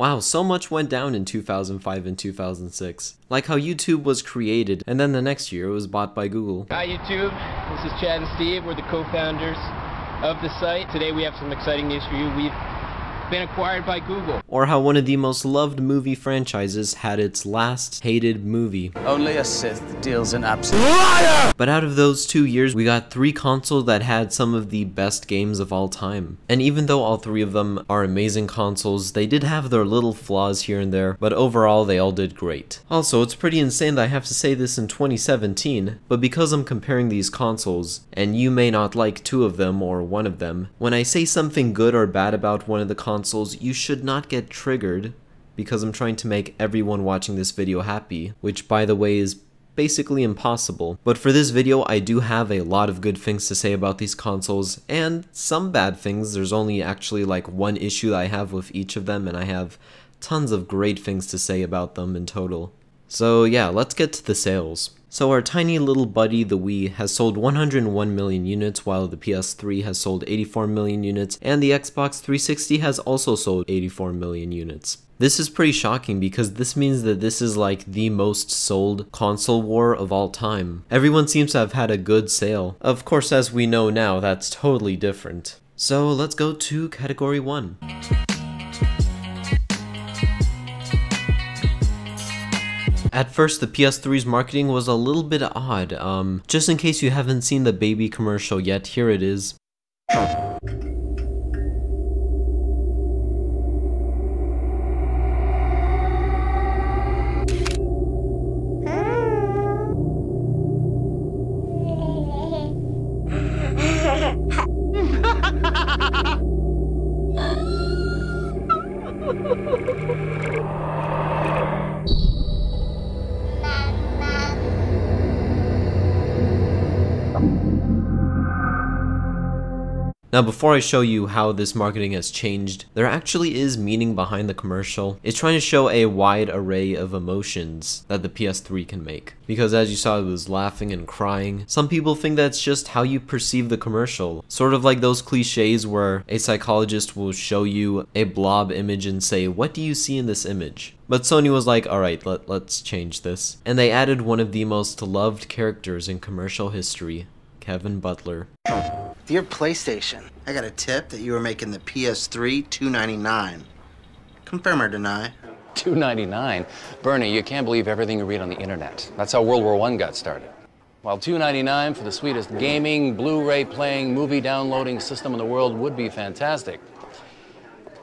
Wow, so much went down in 2005 and 2006. Like how YouTube was created, and then the next year it was bought by Google. Hi YouTube, this is Chad and Steve. We're the co-founders of the site. Today we have some exciting news for you. We've been acquired by Google. Or how one of the most loved movie franchises had its last hated movie. Only a Sith deals in absolute liar! But out of those two years, we got three consoles that had some of the best games of all time. And even though all three of them are amazing consoles, they did have their little flaws here and there, but overall they all did great. Also, it's pretty insane that I have to say this in 2017, but because I'm comparing these consoles, and you may not like two of them or one of them, when I say something good or bad about one of the consoles, consoles, you should not get triggered because I'm trying to make everyone watching this video happy, which by the way is basically impossible. But for this video, I do have a lot of good things to say about these consoles, and some bad things. There's only actually like one issue I have with each of them, and I have tons of great things to say about them in total. So yeah, let's get to the sales. So our tiny little buddy, the Wii, has sold 101 million units, while the PS3 has sold 84 million units, and the Xbox 360 has also sold 84 million units. This is pretty shocking because this means that this is like the most sold console war of all time. Everyone seems to have had a good sale. Of course, as we know now, that's totally different. So let's go to category 1. At first, the PS3's marketing was a little bit odd. Um, just in case you haven't seen the baby commercial yet, here it is. Now before I show you how this marketing has changed, there actually is meaning behind the commercial. It's trying to show a wide array of emotions that the PS3 can make. Because as you saw, it was laughing and crying. Some people think that's just how you perceive the commercial. Sort of like those cliches where a psychologist will show you a blob image and say, what do you see in this image? But Sony was like, alright, let, let's change this. And they added one of the most loved characters in commercial history, Kevin Butler. Dear PlayStation, I got a tip that you were making the PS3 299. Confirm or deny? 299? Bernie, you can't believe everything you read on the internet. That's how World War I got started. While 299 for the sweetest gaming, Blu-ray playing, movie downloading system in the world would be fantastic.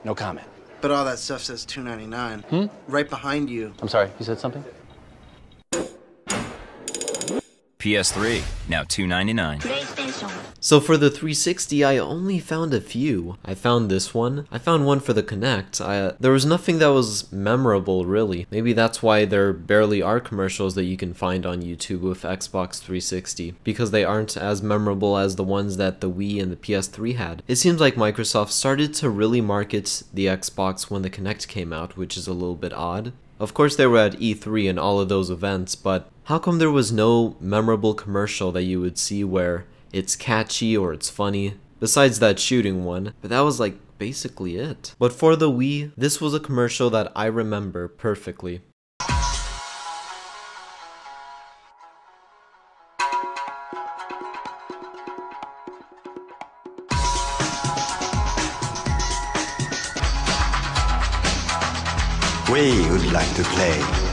No comment. But all that stuff says 299. Hmm? Right behind you. I'm sorry, you said something? PS3, now $299. So for the 360, I only found a few. I found this one. I found one for the Kinect. I, uh, there was nothing that was memorable, really. Maybe that's why there barely are commercials that you can find on YouTube with Xbox 360, because they aren't as memorable as the ones that the Wii and the PS3 had. It seems like Microsoft started to really market the Xbox when the Kinect came out, which is a little bit odd. Of course they were at E3 and all of those events, but how come there was no memorable commercial that you would see where it's catchy or it's funny? Besides that shooting one, but that was like basically it. But for the Wii, this was a commercial that I remember perfectly. Like to play.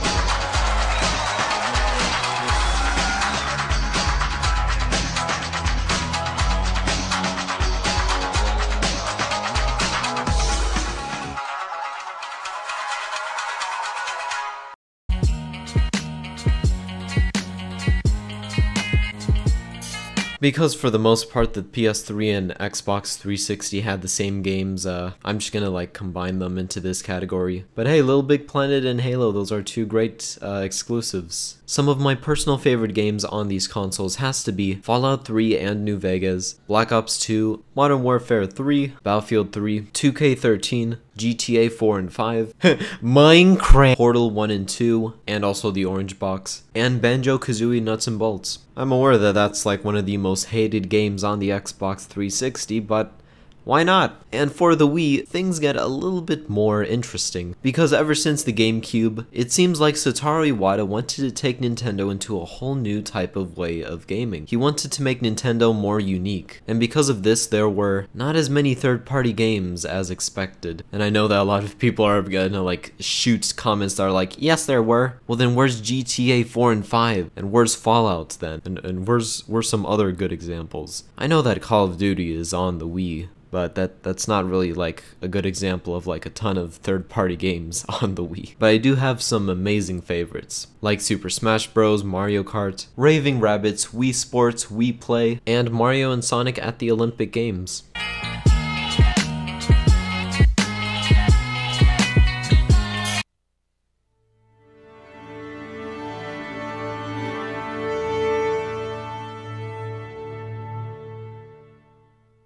Because for the most part the PS3 and Xbox 360 had the same games, uh, I'm just gonna like combine them into this category. But hey, Little Big Planet and Halo, those are two great uh, exclusives. Some of my personal favorite games on these consoles has to be Fallout 3 and New Vegas, Black Ops 2, Modern Warfare 3, Battlefield 3, 2K13, GTA 4 and 5, Minecraft, Portal 1 and 2, and also the Orange Box, and Banjo-Kazooie Nuts and Bolts. I'm aware that that's like one of the most hated games on the Xbox 360, but Why not? And for the Wii, things get a little bit more interesting, because ever since the GameCube, it seems like Satoru Iwata wanted to take Nintendo into a whole new type of way of gaming. He wanted to make Nintendo more unique, and because of this, there were not as many third-party games as expected. And I know that a lot of people are gonna like shoot comments that are like, yes there were. Well then where's GTA 4 and 5? And where's Fallout then? And, and where's, where's some other good examples? I know that Call of Duty is on the Wii, but that that's not really like a good example of like a ton of third-party games on the Wii. But I do have some amazing favorites, like Super Smash Bros, Mario Kart, Raving Rabbids, Wii Sports, Wii Play, and Mario and Sonic at the Olympic Games.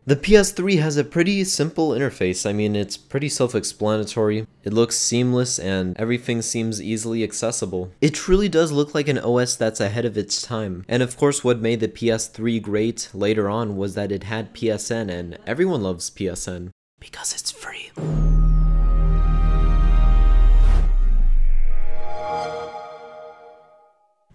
The PS3 has a pretty simple interface. I mean, it's pretty self-explanatory. It looks seamless and everything seems easily accessible. It truly does look like an OS that's ahead of its time. And of course, what made the PS3 great later on was that it had PSN and everyone loves PSN because it's free.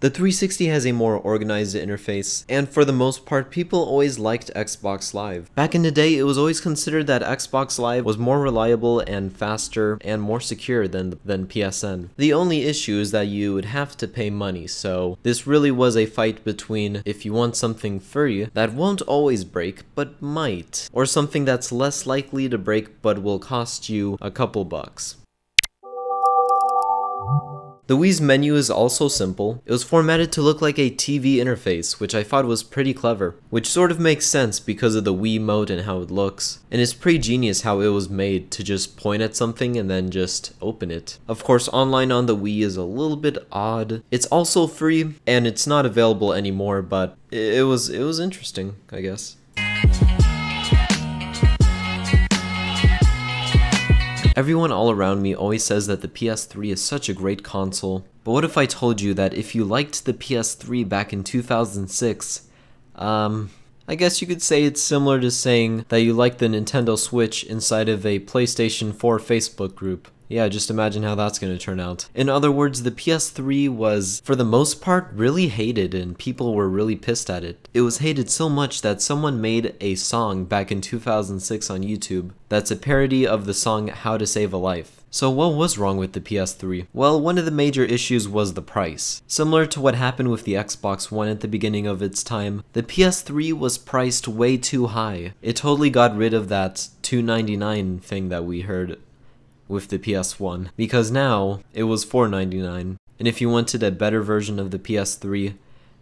The 360 has a more organized interface, and for the most part, people always liked Xbox Live. Back in the day, it was always considered that Xbox Live was more reliable and faster and more secure than, than PSN. The only issue is that you would have to pay money, so this really was a fight between if you want something free that won't always break, but might, or something that's less likely to break but will cost you a couple bucks. The Wii's menu is also simple. It was formatted to look like a TV interface, which I thought was pretty clever, which sort of makes sense because of the Wii mode and how it looks. And it's pretty genius how it was made to just point at something and then just open it. Of course, online on the Wii is a little bit odd. It's also free, and it's not available anymore, but it was, it was interesting, I guess. Everyone all around me always says that the PS3 is such a great console, but what if I told you that if you liked the PS3 back in 2006, um, I guess you could say it's similar to saying that you like the Nintendo Switch inside of a PlayStation 4 Facebook group. Yeah, just imagine how that's going to turn out. In other words, the PS3 was, for the most part, really hated and people were really pissed at it. It was hated so much that someone made a song back in 2006 on YouTube that's a parody of the song How to Save a Life. So what was wrong with the PS3? Well, one of the major issues was the price. Similar to what happened with the Xbox One at the beginning of its time, the PS3 was priced way too high. It totally got rid of that 299 thing that we heard with the PS1 because now it was $4.99 and if you wanted a better version of the PS3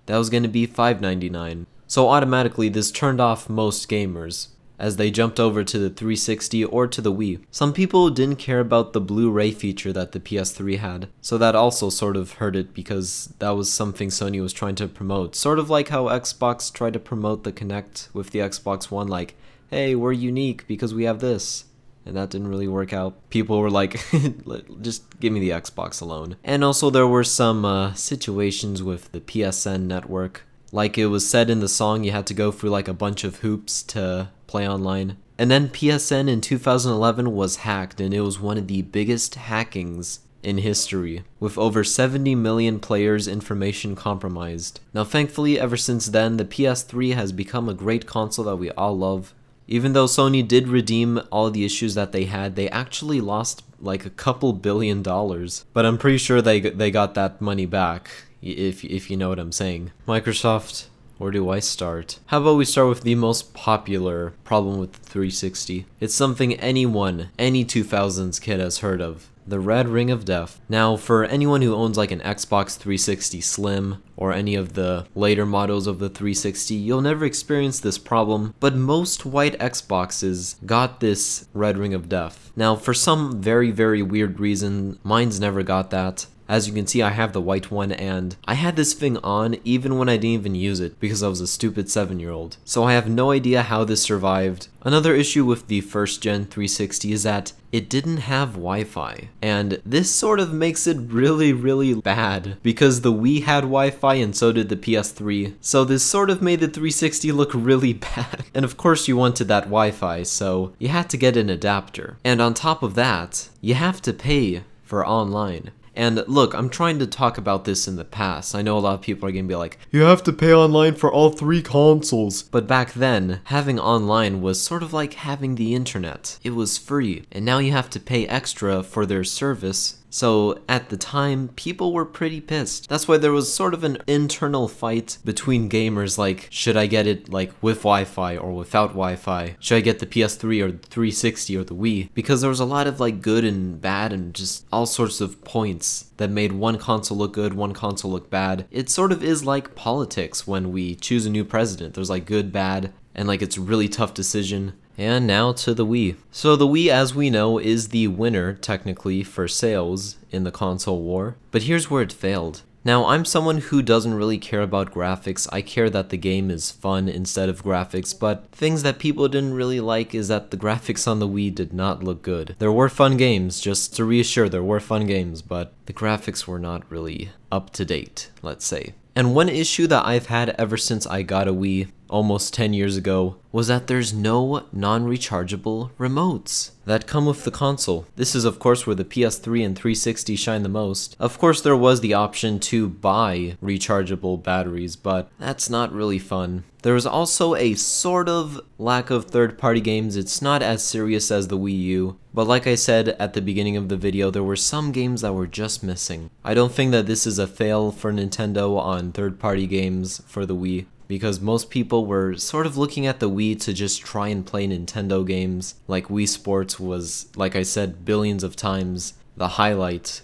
that was going to be $5.99 so automatically this turned off most gamers as they jumped over to the 360 or to the Wii. Some people didn't care about the Blu-ray feature that the PS3 had, so that also sort of hurt it because that was something Sony was trying to promote. Sort of like how Xbox tried to promote the Kinect with the Xbox One like, hey, we're unique because we have this and that didn't really work out. People were like, just give me the Xbox alone. And also there were some uh, situations with the PSN network. Like it was said in the song, you had to go through like a bunch of hoops to play online. And then PSN in 2011 was hacked and it was one of the biggest hackings in history, with over 70 million players' information compromised. Now thankfully, ever since then, the PS3 has become a great console that we all love, even though Sony did redeem all the issues that they had, they actually lost like a couple billion dollars. But I'm pretty sure they they got that money back, if if you know what I'm saying. Microsoft, where do I start? How about we start with the most popular problem with the 360? It's something anyone, any 2000s kid has heard of the Red Ring of Death. Now, for anyone who owns like an Xbox 360 Slim or any of the later models of the 360, you'll never experience this problem, but most white Xboxes got this Red Ring of Death. Now, for some very, very weird reason, mine's never got that. As you can see, I have the white one and I had this thing on even when I didn't even use it because I was a stupid 7 year old. So I have no idea how this survived. Another issue with the first gen 360 is that it didn't have Wi-Fi. And this sort of makes it really, really bad because the Wii had Wi-Fi and so did the PS3. So this sort of made the 360 look really bad. And of course you wanted that Wi-Fi, so you had to get an adapter. And on top of that, you have to pay for online. And look, I'm trying to talk about this in the past. I know a lot of people are gonna be like, you have to pay online for all three consoles. But back then, having online was sort of like having the internet. It was free, and now you have to pay extra for their service so at the time, people were pretty pissed. That's why there was sort of an internal fight between gamers like, should I get it like with Wi-Fi or without Wi-Fi? Should I get the PS3 or the 360 or the Wii? Because there was a lot of like good and bad and just all sorts of points that made one console look good, one console look bad. It sort of is like politics when we choose a new president. There's like good, bad, and like it's a really tough decision. And now to the Wii. So the Wii, as we know, is the winner, technically, for sales in the console war. But here's where it failed. Now, I'm someone who doesn't really care about graphics. I care that the game is fun instead of graphics, but things that people didn't really like is that the graphics on the Wii did not look good. There were fun games, just to reassure, there were fun games, but the graphics were not really up to date, let's say. And one issue that I've had ever since I got a Wii almost 10 years ago was that there's no non-rechargeable remotes that come with the console. This is of course where the PS3 and 360 shine the most. Of course there was the option to buy rechargeable batteries, but that's not really fun. There was also a sort of lack of third-party games. It's not as serious as the Wii U, but like I said at the beginning of the video, there were some games that were just missing. I don't think that this is a fail for Nintendo on third-party games for the Wii because most people were sort of looking at the Wii to just try and play Nintendo games. Like Wii Sports was, like I said billions of times, the highlight.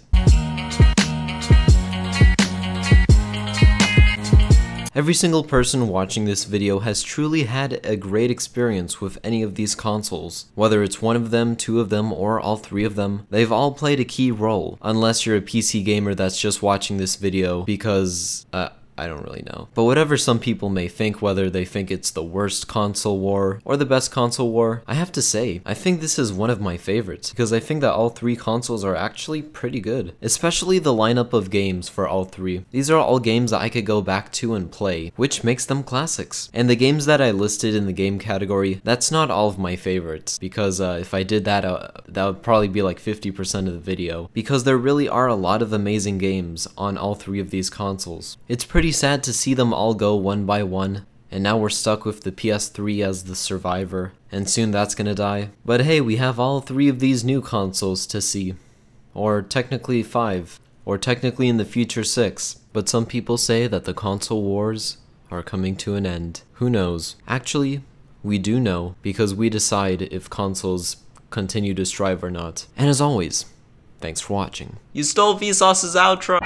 Every single person watching this video has truly had a great experience with any of these consoles. Whether it's one of them, two of them, or all three of them, they've all played a key role. Unless you're a PC gamer that's just watching this video because, uh, I don't really know. But whatever some people may think, whether they think it's the worst console war or the best console war, I have to say, I think this is one of my favorites because I think that all three consoles are actually pretty good. Especially the lineup of games for all three. These are all games that I could go back to and play, which makes them classics. And the games that I listed in the game category, that's not all of my favorites because uh, if I did that, uh, that would probably be like 50% of the video because there really are a lot of amazing games on all three of these consoles. It's pretty pretty sad to see them all go one by one, and now we're stuck with the PS3 as the survivor, and soon that's gonna die. But hey, we have all three of these new consoles to see. Or technically five. Or technically in the future six. But some people say that the console wars are coming to an end. Who knows? Actually, we do know, because we decide if consoles continue to strive or not. And as always, thanks for watching. You stole Vsauce's outro!